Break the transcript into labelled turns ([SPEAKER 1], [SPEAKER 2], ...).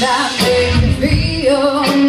[SPEAKER 1] that make me feel